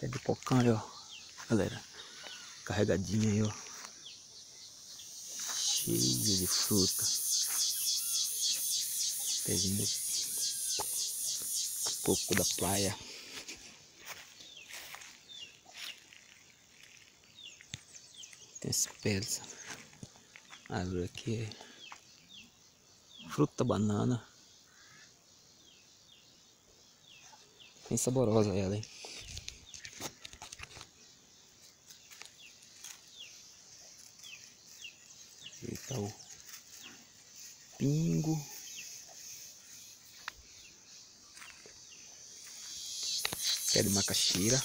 Pé de aí, ó. Galera. Carregadinho aí, ó. Cheio de fruta. Pezinho coco da praia. Tem esse pés. A árvore aqui fruta banana. Bem saborosa ela, hein? O pingo. Pé de macaxeira.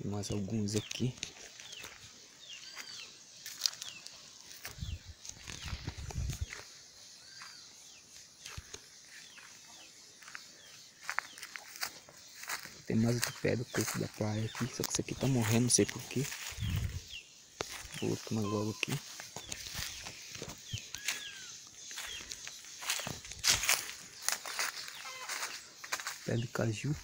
E mais alguns aqui. Tem mais outro pé do coco da praia aqui. Só que esse aqui tá morrendo, não sei porquê. Outro mais logo aqui. Pé de caju.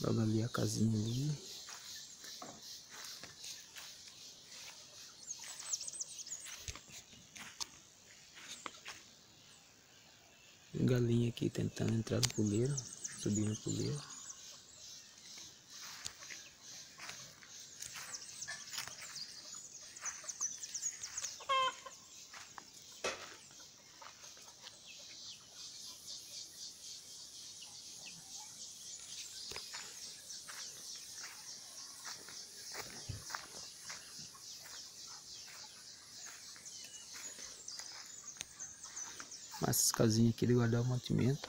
Logo ali a casinha ali. Galinha aqui tentando entrar no puleiro, subir no puleiro. Essas casinhas aqui de guardar o mantimento.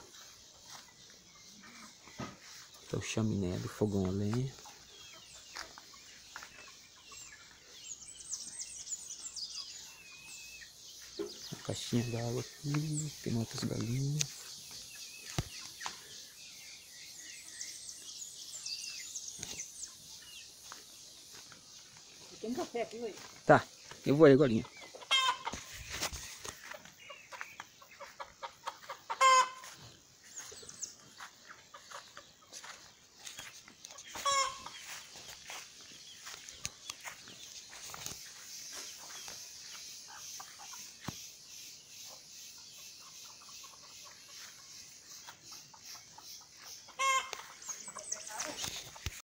Tá o chaminé do fogão a lenha. A caixinha d'água aqui. Tem outras galinhas. Tem café aqui, oi? Tá, eu vou aí agora.